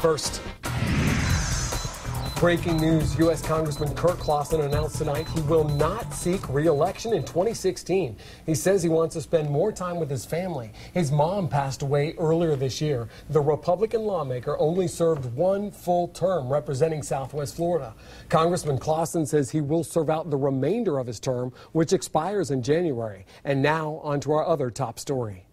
First, Breaking news U.S. Congressman Curt Clawson announced tonight he will not seek re-election in 2016. He says he wants to spend more time with his family. His mom passed away earlier this year. The Republican lawmaker only served one full term representing Southwest Florida. Congressman Clawson says he will serve out the remainder of his term, which expires in January. And now, on to our other top story.